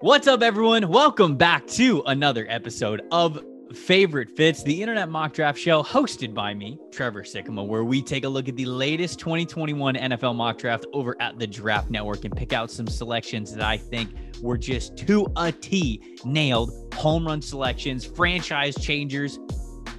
What's up, everyone? Welcome back to another episode of Favorite Fits, the internet mock draft show hosted by me, Trevor Sikkema, where we take a look at the latest 2021 NFL mock draft over at the Draft Network and pick out some selections that I think were just to a T nailed home run selections, franchise changers.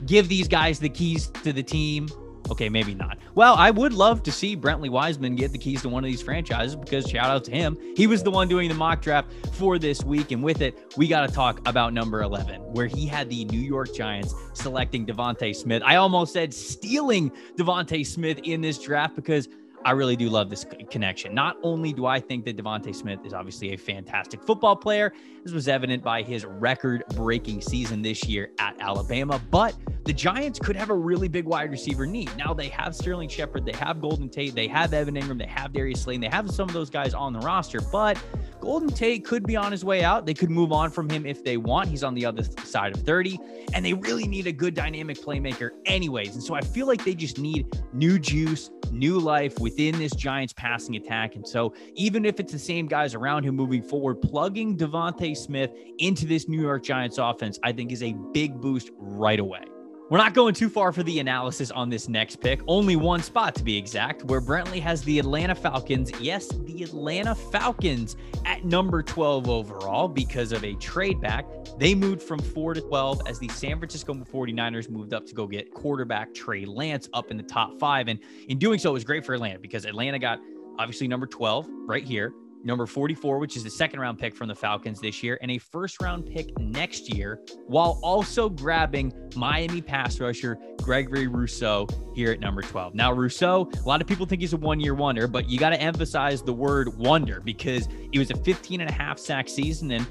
Give these guys the keys to the team Okay, maybe not. Well, I would love to see Brentley Weissman get the keys to one of these franchises because shout out to him. He was the one doing the mock draft for this week. And with it, we got to talk about number 11, where he had the New York Giants selecting DeVonta Smith. I almost said stealing DeVonta Smith in this draft because I really do love this connection. Not only do I think that DeVonta Smith is obviously a fantastic football player, this was evident by his record breaking season this year at Alabama, but the Giants could have a really big wide receiver need. Now they have Sterling Shepard, they have Golden Tate, they have Evan Engram, they have Darius Slayton, they have some of those guys on the roster, but Golden Tate could be on his way out. They could move on from him if they want. He's on the other side of 30, and they really need a good dynamic playmaker, anyways. And so I feel like they just need new juice, new life within this Giants passing attack. And so even if it's the same guys around him moving forward, plugging DeVonta Smith into this New York Giants offense, I think is a big boost right away. We're not going too far for the analysis on this next pick. Only one spot to be exact, where Brentley has the Atlanta Falcons. Yes, the Atlanta Falcons at number 12 overall because of a trade back. They moved from 4 to 12 as the San Francisco 49ers moved up to go get quarterback Trey Lance up in the top five. And in doing so, it was great for Atlanta because Atlanta got obviously number 12 right here number 44, which is the second round pick from the Falcons this year, and a first round pick next year, while also grabbing Miami pass rusher Gregory Rousseau here at number 12. Now, Rousseau, a lot of people think he's a one year wonder, but you got to emphasize the word wonder because it was a 15 and a half sack season and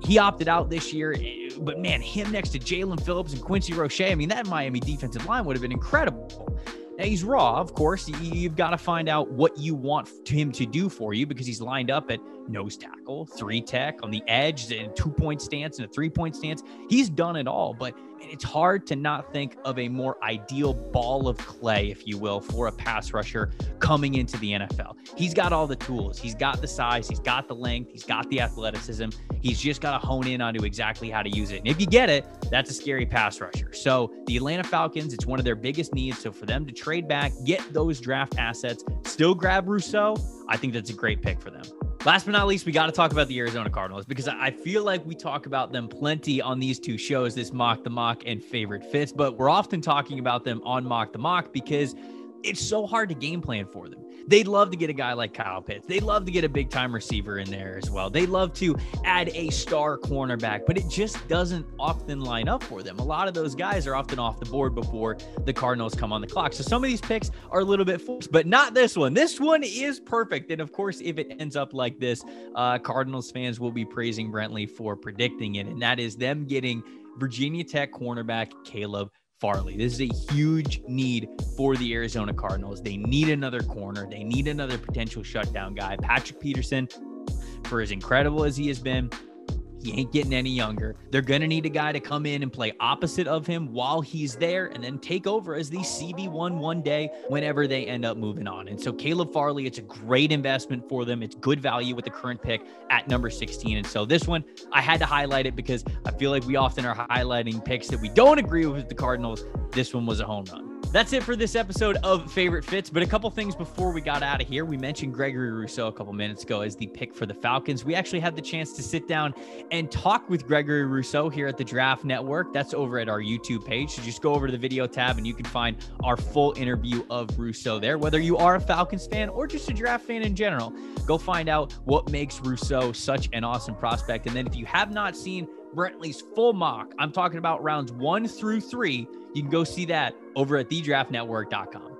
he opted out this year, eh, but man, him next to Jaelan Phillips and Quincy Roche, I mean, that Miami defensive line would have been incredible. Now he's raw, of course. You've got to find out what you want him to do for you because he's lined up at nose tackle, three tech on the edge, and two point stance and a three point stance. He's done it all, but it's hard to not think of a more ideal ball of clay, if you will, for a pass rusher coming into the NFL. He's got all the tools. He's got the size. He's got the length. He's got the athleticism. He's just got to hone in onto exactly how to use it. And if you get it, that's a scary pass rusher. So the Atlanta Falcons, it's one of their biggest needs. So for them to trade back, get those draft assets, still grab Rousseau, I think that's a great pick for them. Last but not least, we got to talk about the Arizona Cardinals because I feel like we talk about them plenty on these two shows, this mock the mock and favorite fits, but we're often talking about them on mock the mock because it's so hard to game plan for them. They'd love to get a guy like Kyle Pitts. They'd love to get a big time receiver in there as well. They'd love to add a star cornerback, but it just doesn't often line up for them. A lot of those guys are often off the board before the Cardinals come on the clock. So some of these picks are a little bit forced, but not this one. This one is perfect. And of course, if it ends up like this, uh, Cardinals fans will be praising Brentley for predicting it. And that is them getting Virginia Tech cornerback Caleb Farley. This is a huge need for the Arizona Cardinals. They need another corner. They need another potential shutdown guy. Patrick Peterson, for as incredible as he has been, he ain't getting any younger. They're going to need a guy to come in and play opposite of him while he's there and then take over as the CB1 one day whenever they end up moving on. And so Caleb Farley, it's a great investment for them. It's good value with the current pick at number 16. And so this one, I had to highlight it because I feel like we often are highlighting picks that we don't agree with the Cardinals. This one was a home run. That's it for this episode of Favorite Fits. But a couple things before we got out of here. We mentioned Gregory Rousseau a couple minutes ago as the pick for the Falcons. We actually had the chance to sit down and talk with Gregory Rousseau here at the Draft Network. That's over at our YouTube page. So just go over to the video tab and you can find our full interview of Rousseau there. Whether you are a Falcons fan or just a draft fan in general, go find out what makes Rousseau such an awesome prospect. And then if you have not seen Brentley's full mock, I'm talking about rounds one through three you can go see that over at thedraftnetwork.com.